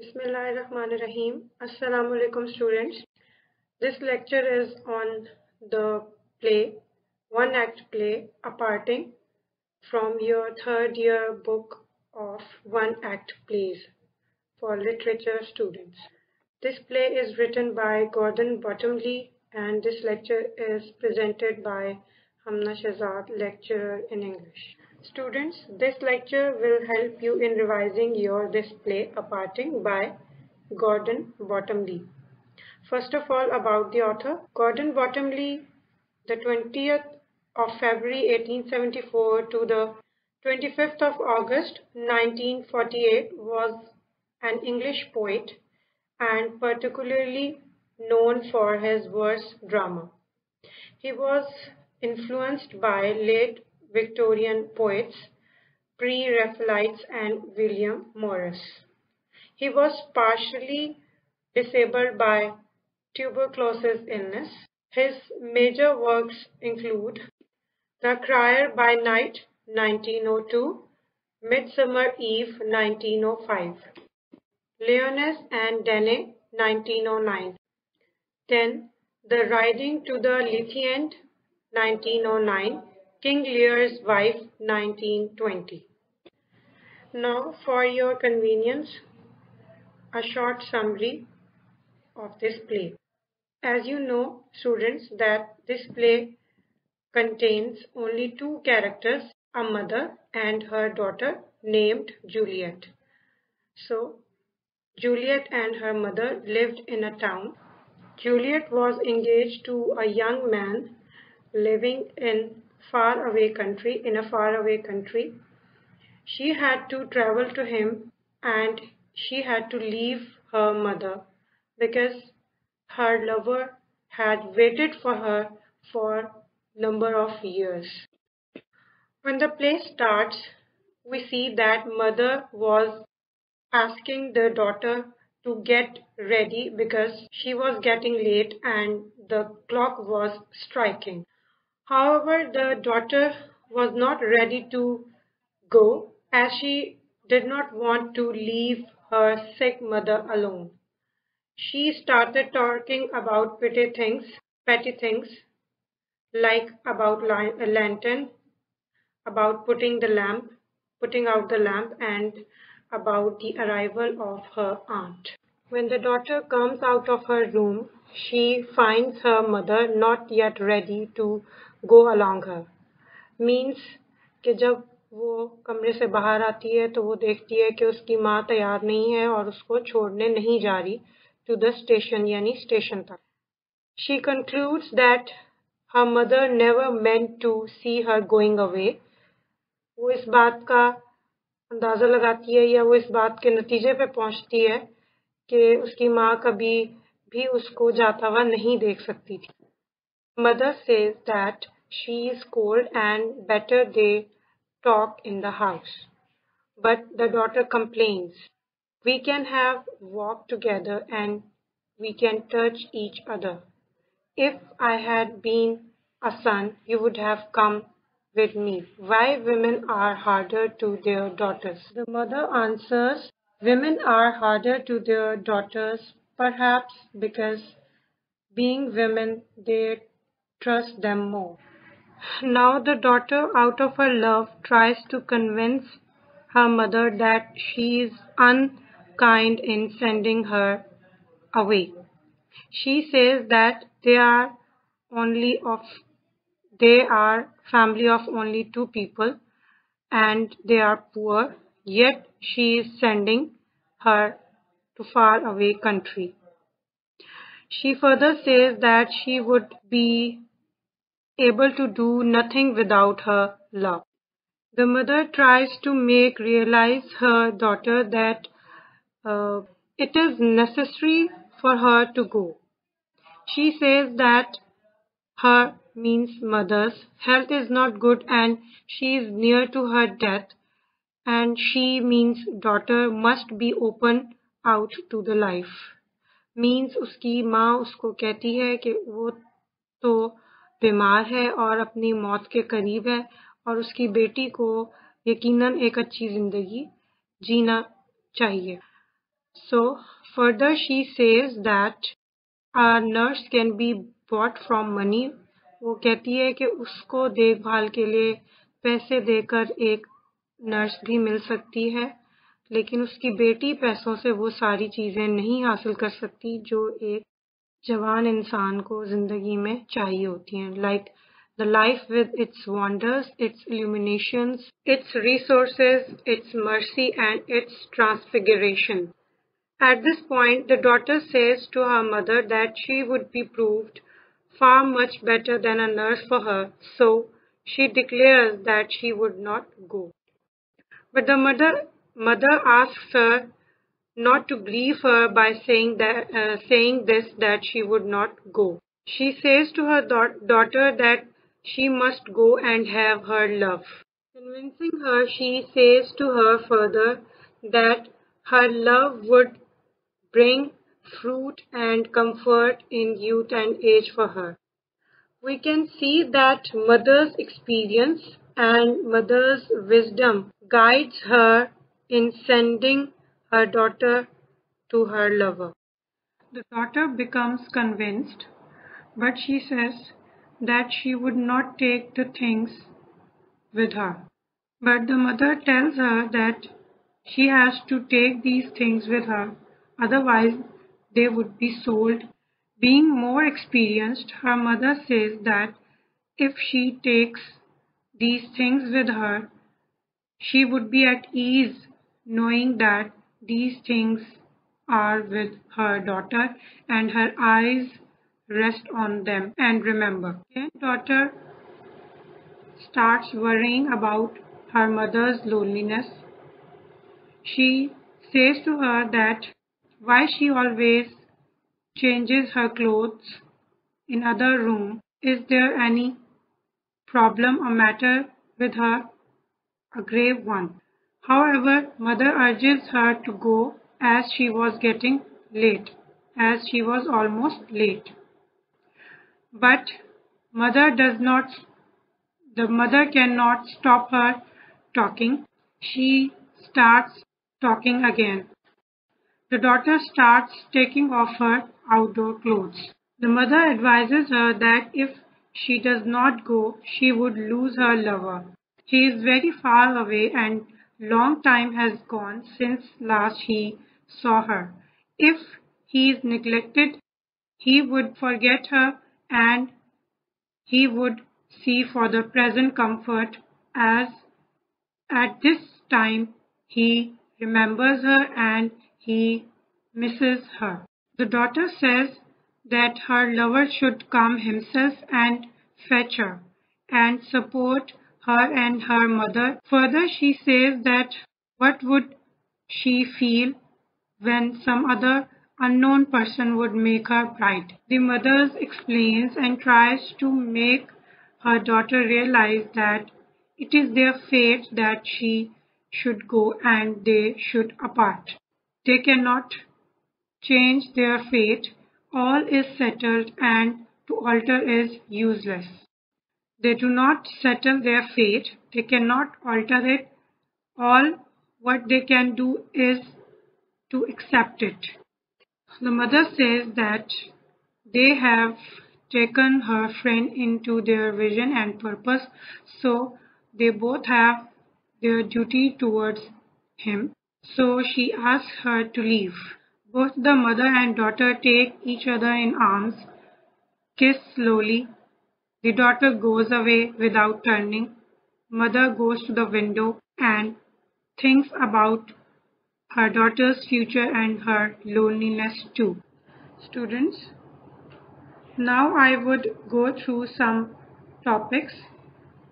Bismillahirrahmanirrahim. Assalamu alaikum students. This lecture is on the play, one act play, A Parting from your third year book of one act plays for literature students. This play is written by Gordon Bottomley and this lecture is presented by Hamna Shahzad, lecturer in English. Students, this lecture will help you in revising your display A Parting by Gordon Bottomley. First of all, about the author. Gordon Bottomley, the 20th of February 1874 to the 25th of August 1948 was an English poet and particularly known for his verse drama. He was influenced by late Victorian poets, Pre-Raphaelites and William Morris. He was partially disabled by tuberculosis illness. His major works include The Crier by Night 1902, Midsummer Eve 1905, Leonis and Danae 1909, then The Riding to the Lethe 1909, King Lear's Wife 1920. Now for your convenience, a short summary of this play. As you know, students, that this play contains only two characters, a mother and her daughter named Juliet. So, Juliet and her mother lived in a town. Juliet was engaged to a young man living in far away country, in a far away country. She had to travel to him and she had to leave her mother because her lover had waited for her for number of years. When the play starts, we see that mother was asking the daughter to get ready because she was getting late and the clock was striking. However, the daughter was not ready to go as she did not want to leave her sick mother alone. She started talking about petty things, petty things like about a lantern, about putting the lamp, putting out the lamp and about the arrival of her aunt. When the daughter comes out of her room, she finds her mother not yet ready to go along her means कि जब वो कमरे से बाहर आती है तो वो देखती है कि उसकी माँ तैयार नहीं है और उसको छोड़ने नहीं जा रही टू द स्टेशन यानी स्टेशन तक। She concludes that her mother never meant to see her going away वो इस बात का अंदाज़ा लगाती है या वो इस बात के नतीजे पे पहुँचती है कि उसकी माँ कभी भी उसको जाता हुआ नहीं देख सकती थी। Mother says that she is cold and better they talk in the house. But the daughter complains, we can have walk together and we can touch each other. If I had been a son, you would have come with me. Why women are harder to their daughters? The mother answers, women are harder to their daughters perhaps because being women they trust them more. Now the daughter, out of her love, tries to convince her mother that she is unkind in sending her away. She says that they are only of they are family of only two people and they are poor yet she is sending her to far away country she further says that she would be able to do nothing without her love. The mother tries to make realize her daughter that uh, it is necessary for her to go. She says that her means mother's health is not good and she is near to her death and she means daughter must be open out to the life. Means उसकी माँ उसको कहती है कि वो तो बीमार है और अपनी मौत के करीब है और उसकी बेटी को यकीनन एक अच्छी ज़िंदगी जीना चाहिए So, further she says that a nurse can be bought from money. वो कहती है कि उसको देखभाल के लिए पैसे देकर एक नर्स भी मिल सकती है, लेकिन उसकी बेटी पैसों से वो सारी चीज़ें नहीं हासिल कर सकती जो एक जवान इंसान को ज़िंदगी में चाहिए होती हैं like the life with its wonders, its illuminations, its resources, its mercy, and its transfiguration. At this point, the daughter says to her mother that she would be proved far much better than a nurse for her, so she declares that she would not go. But the mother, mother asks her not to grieve her by saying that uh, saying this that she would not go. She says to her da- daughter that she must go and have her love. Convincing her, she says to her further that her love would bring fruit and comfort in youth and age for her. We can see that mother's experience and mother's wisdom guides her in sending her daughter to her lover. The daughter becomes convinced, but she says that she would not take the things with her. But the mother tells her that she has to take these things with her, otherwise, they would be sold. Being more experienced, her mother says that if she takes these things with her, she would be at ease knowing that these things are with her daughter and her eyes rest on them and remember. Daughter starts worrying about her mother's loneliness. She says to her that why she always changes her clothes in other room. Is there any problem or matter with her? A grave one. However, mother urges her to go as she was getting late, as she was almost late. But mother does not, the mother cannot stop her talking. She starts talking again. The daughter starts taking off her outdoor clothes. The mother advises her that if she does not go, she would lose her lover. He is very far away and long time has gone since last he saw her. If he is neglected, he would forget her and he would see for the present comfort as at this time he remembers her and he misses her. The daughter says that her lover should come himself and fetch her and support her and her mother. Further, she says that what would she feel when some other unknown person would make her bride. The mother explains and tries to make her daughter realize that it is their fate that she should go and they should apart. They cannot change their fate. All is settled and to alter is useless. They do not settle their fate. They cannot alter it. All what they can do is to accept it. The mother says that they have taken her friend into their vision and purpose, so they both have their duty towards him. So she asks her to leave. Both the mother and daughter take each other in arms, kiss slowly. The daughter goes away without turning. Mother goes to the window and thinks about her daughter's future and her loneliness too. Students, now I would go through some topics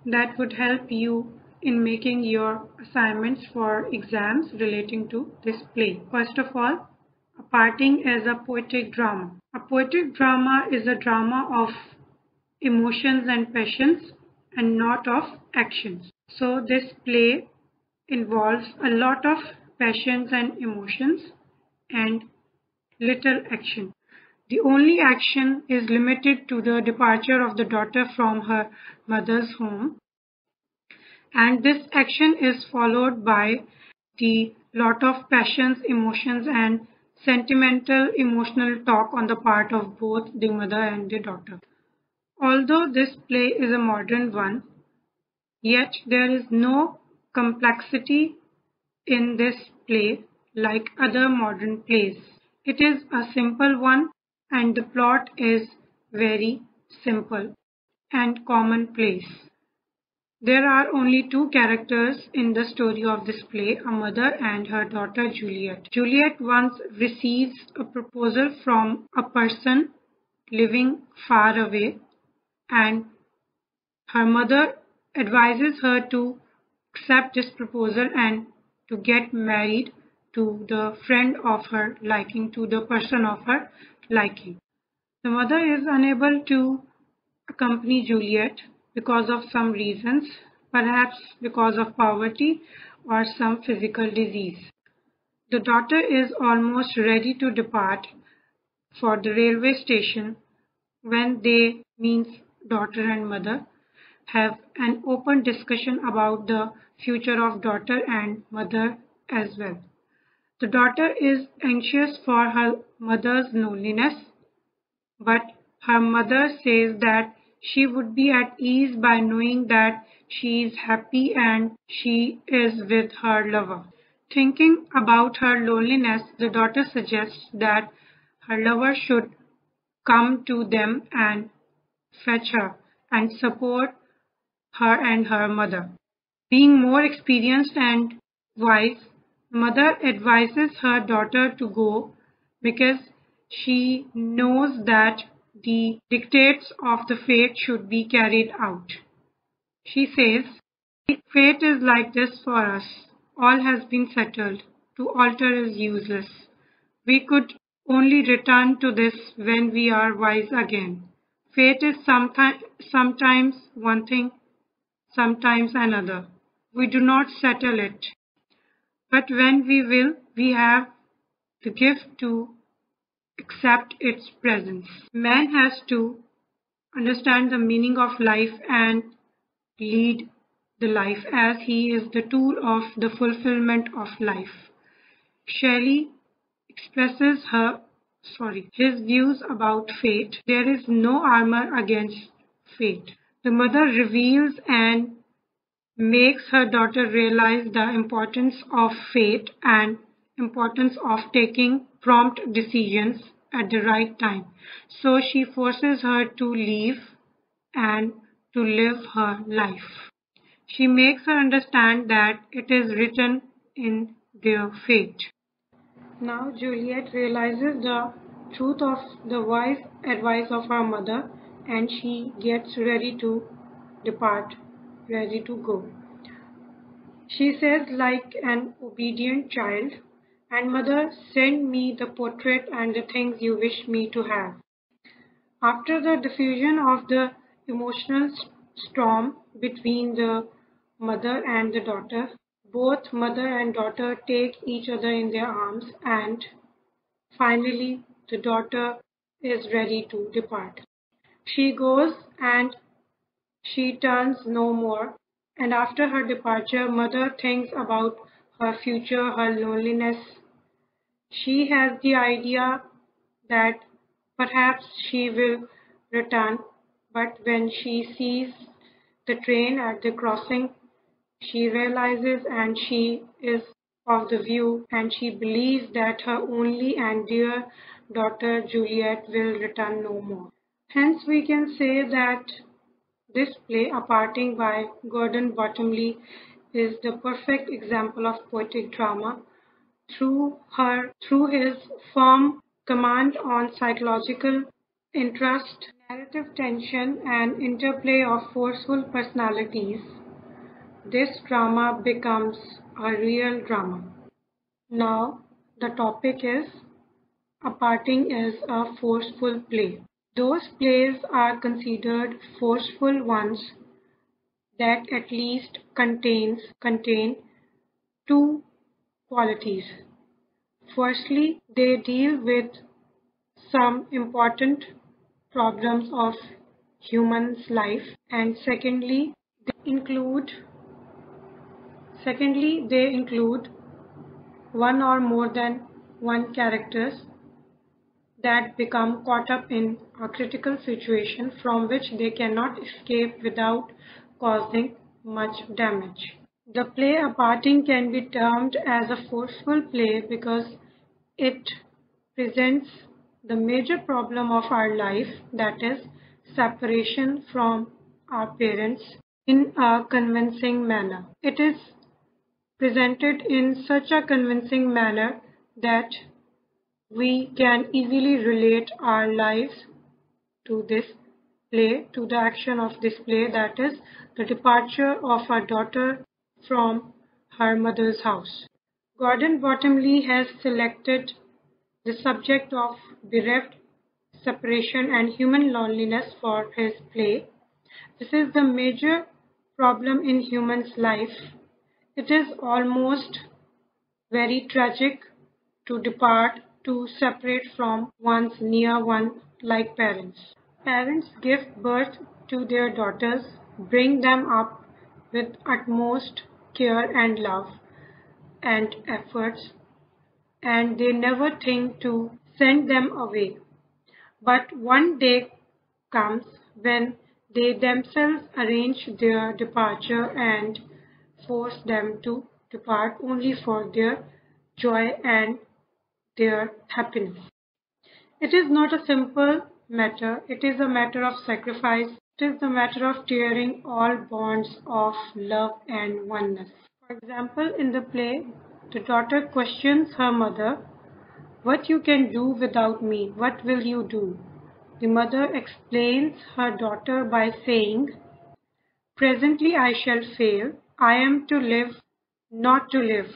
that would help you in making your assignments for exams relating to this play. First of all, a parting as a poetic drama. A poetic drama is a drama of emotions and passions and not of actions. So this play involves a lot of passions and emotions, and little action. The only action is limited to the departure of the daughter from her mother's home, and this action is followed by the lot of passions, emotions and sentimental emotional talk on the part of both the mother and the daughter. Although this play is a modern one, yet there is no complexity in this play like other modern plays. It is a simple one and the plot is very simple and commonplace. There are only two characters in the story of this play, a mother and her daughter Juliet. Juliet once receives a proposal from a person living far away and her mother advises her to accept this proposal and to get married to the friend of her liking, to the person of her liking. The mother is unable to accompany Juliet because of some reasons, perhaps because of poverty or some physical disease. The daughter is almost ready to depart for the railway station when they, means daughter and mother, have an open discussion about the future of daughter and mother as well. The daughter is anxious for her mother's loneliness, but her mother says that she would be at ease by knowing that she is happy and she is with her lover. Thinking about her loneliness, the daughter suggests that her lover should come to them and fetch her and support her and her mother. Being more experienced and wise, mother advises her daughter to go because she knows that the dictates of the fate should be carried out. She says, Fate is like this for us. All has been settled. To alter is useless. We could only return to this when we are wise again. Fate is sometimes, sometimes one thing, sometimes another. We do not settle it. But when we will, we have the gift to accept its presence. Man has to understand the meaning of life and lead the life as he is the tool of the fulfillment of life. Shelley expresses her sorry his views about fate. There is no armor against fate. The mother reveals and makes her daughter realize the importance of fate and importance of taking prompt decisions at the right time. So she forces her to leave and to live her life. She makes her understand that it is written in their fate. Now Juliet realizes the truth of the wise advice of her mother and she gets ready to depart, ready to go. She says like an obedient child, and mother, send me the portrait and the things you wish me to have. After the diffusion of the emotional storm between the mother and the daughter, both mother and daughter take each other in their arms and finally the daughter is ready to depart. She goes and she turns no more and after her departure mother thinks about her future, her loneliness, she has the idea that perhaps she will return, but when she sees the train at the crossing, she realizes and she is of the view and she believes that her only and dear daughter Juliet will return no more. Hence we can say that this play, A Parting by Gordon Bottomley, is the perfect example of poetic drama through her through his firm command on psychological interest, narrative tension, and interplay of forceful personalities, this drama becomes a real drama. Now, the topic is A Parting is a Forceful Play. Those plays are considered forceful ones that at least contains contain two qualities. Firstly, they deal with some important problems of human's life and secondly they include secondly they include one or more than one characters that become caught up in a critical situation from which they cannot escape without causing much damage. The play a parting can be termed as a forceful play because it presents the major problem of our life that is separation from our parents in a convincing manner. It is presented in such a convincing manner that we can easily relate our lives to this play, to the action of this play, that is the departure of our daughter from her mother's house. Gordon Bottomley has selected the subject of bereft separation and human loneliness for his play. This is the major problem in human's life. It is almost very tragic to depart to separate from one's near one like parents. Parents give birth to their daughters, bring them up with utmost care and love and efforts, and they never think to send them away. But one day comes when they themselves arrange their departure and force them to depart only for their joy and their happiness. It is not a simple matter, it is a matter of sacrifice, it is the matter of tearing all bonds of love and oneness. For example, in the play, the daughter questions her mother, What you can do without me? What will you do? The mother explains her daughter by saying, Presently I shall fail. I am to live, not to live.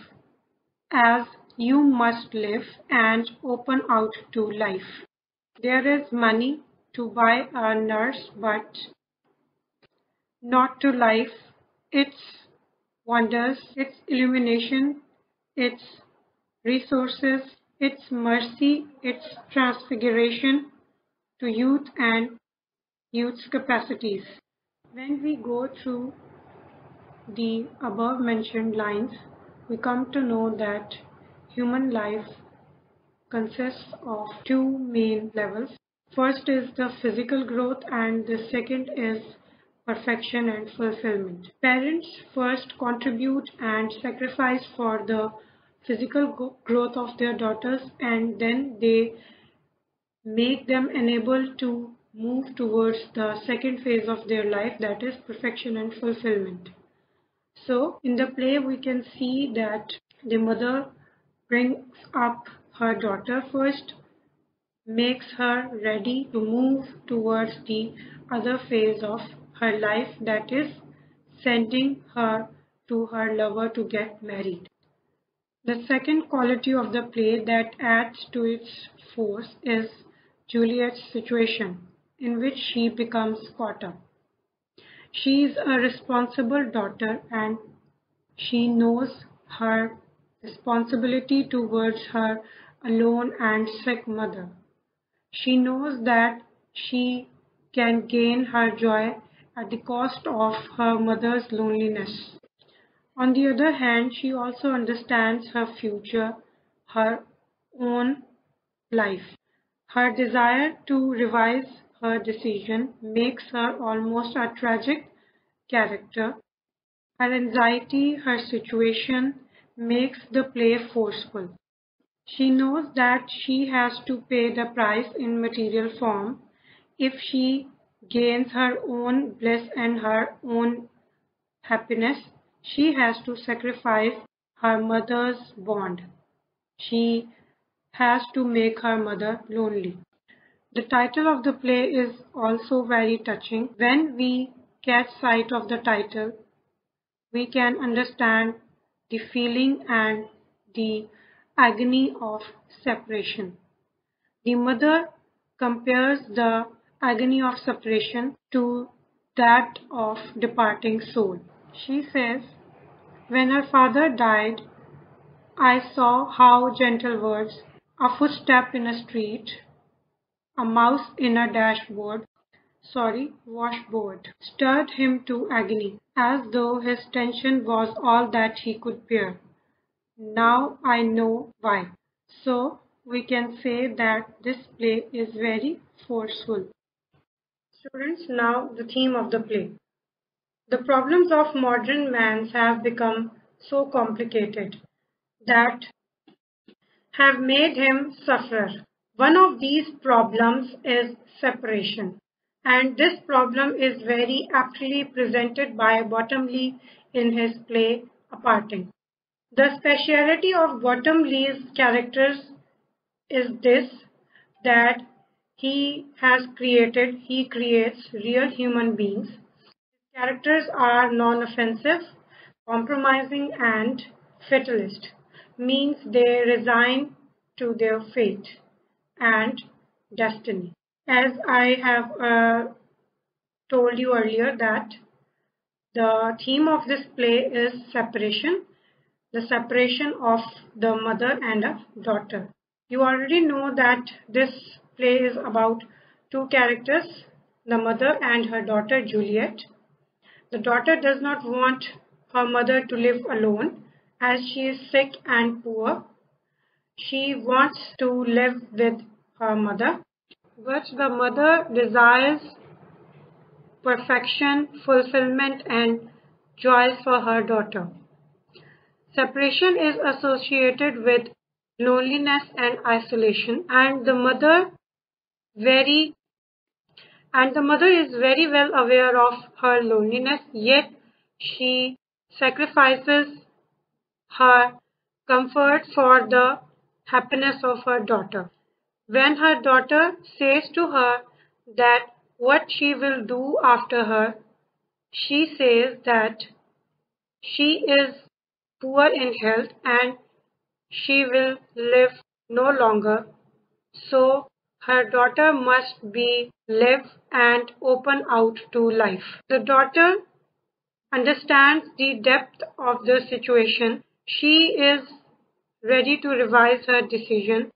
As you must live and open out to life. There is money to buy a nurse, but not to life, its wonders, its illumination, its resources, its mercy, its transfiguration to youth and youth's capacities. When we go through the above mentioned lines, we come to know that human life consists of two main levels. First is the physical growth and the second is perfection and fulfillment. Parents first contribute and sacrifice for the physical growth of their daughters and then they make them enable to move towards the second phase of their life that is perfection and fulfillment. So in the play we can see that the mother brings up her daughter first, makes her ready to move towards the other phase of her life that is sending her to her lover to get married. The second quality of the play that adds to its force is Juliet's situation in which she becomes caught up. She is a responsible daughter and she knows her responsibility towards her alone and sick mother. She knows that she can gain her joy at the cost of her mother's loneliness. On the other hand, she also understands her future, her own life. Her desire to revise her decision makes her almost a tragic character. Her anxiety, her situation, makes the play forceful. She knows that she has to pay the price in material form if she gains her own bliss and her own happiness. She has to sacrifice her mother's bond. She has to make her mother lonely. The title of the play is also very touching. When we catch sight of the title, we can understand the feeling and the agony of separation. The mother compares the agony of separation to that of departing soul. She says, When her father died, I saw how gentle words, a footstep in a street, a mouse in a dashboard, sorry, washboard, stirred him to agony, as though his tension was all that he could bear. Now I know why. So we can say that this play is very forceful. Students, now the theme of the play. The problems of modern man have become so complicated that have made him suffer. One of these problems is separation and this problem is very aptly presented by Bottomley in his play Aparting. The speciality of Bottomley's characters is this that he has created, he creates real human beings. Characters are non-offensive, compromising and fatalist, means they resign to their fate and destiny. As I have uh, told you earlier that the theme of this play is separation, the separation of the mother and a daughter. You already know that this play is about two characters, the mother and her daughter Juliet. The daughter does not want her mother to live alone as she is sick and poor. She wants to live with her mother, Which the mother desires perfection, fulfillment, and joy for her daughter. Separation is associated with loneliness and isolation, and the mother very and the mother is very well aware of her loneliness, yet she sacrifices her comfort for the happiness of her daughter. When her daughter says to her that what she will do after her, she says that she is poor in health and she will live no longer. So her daughter must be live and open out to life. The daughter understands the depth of the situation. She is ready to revise her decision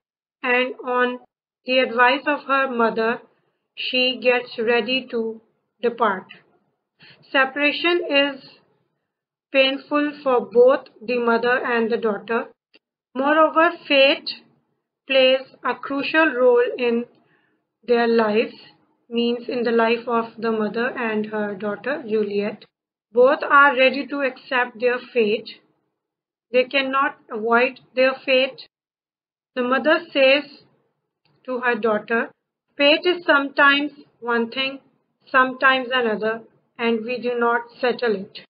and on the advice of her mother, she gets ready to depart. Separation is painful for both the mother and the daughter. Moreover, fate plays a crucial role in their lives, means in the life of the mother and her daughter, Juliet. Both are ready to accept their fate. They cannot avoid their fate. The mother says to her daughter, Fate is sometimes one thing, sometimes another, and we do not settle it.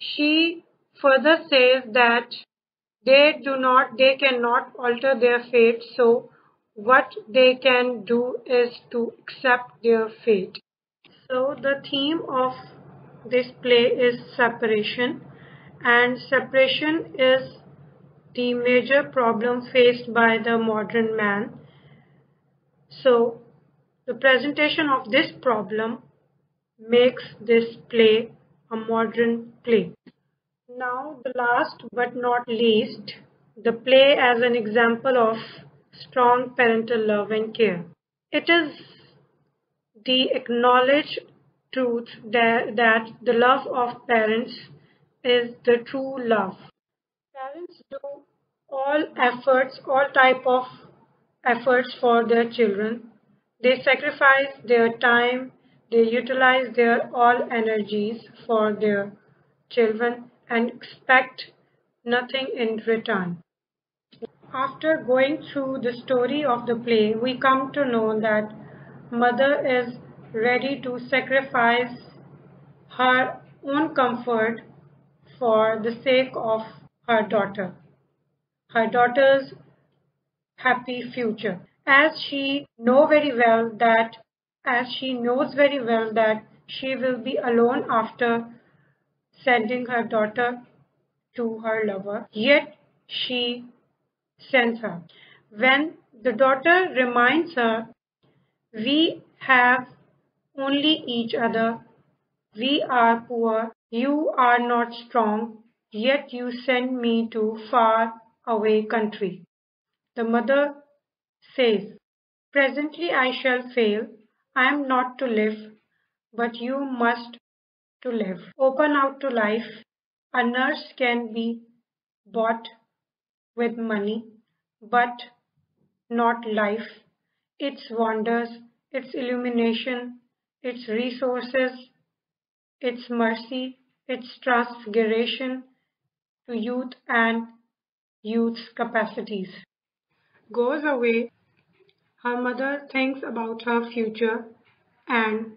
She further says that they do not, they cannot alter their fate, so what they can do is to accept their fate. So the theme of this play is separation, and separation is the major problem faced by the modern man. So the presentation of this problem makes this play a modern play. Now the last but not least, the play as an example of strong parental love and care. It is the acknowledged truth that, that the love of parents is the true love. Parents do all efforts, all type of efforts for their children. They sacrifice their time, they utilize their all energies for their children and expect nothing in return. After going through the story of the play, we come to know that mother is ready to sacrifice her own comfort for the sake of her daughter, her daughter's happy future. As she know very well that, as she knows very well that she will be alone after sending her daughter to her lover, yet she sends her. When the daughter reminds her, we have only each other, we are poor, you are not strong, yet you send me to far away country. The mother says, Presently I shall fail, I am not to live, but you must to live. Open out to life. A nurse can be bought with money, but not life, its wonders, its illumination, its resources, its mercy, its transfiguration to youth and youth's capacities. Goes away, her mother thinks about her future and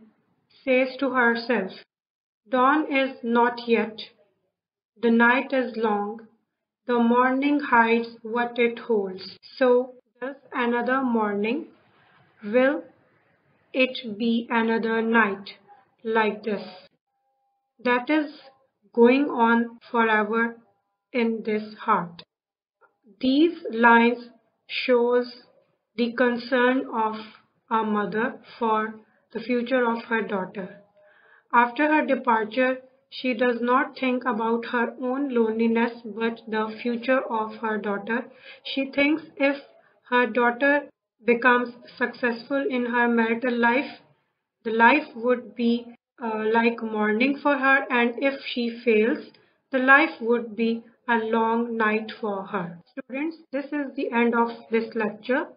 says to herself, Dawn is not yet, the night is long, the morning hides what it holds. So does another morning, will it be another night like this? That is going on forever in this heart. These lines shows the concern of a mother for the future of her daughter. After her departure, she does not think about her own loneliness but the future of her daughter. She thinks if her daughter becomes successful in her marital life, the life would be uh, like mourning for her, and if she fails, the life would be a long night for her. Students, this is the end of this lecture.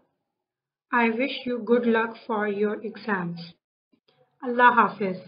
I wish you good luck for your exams. Allah Hafiz.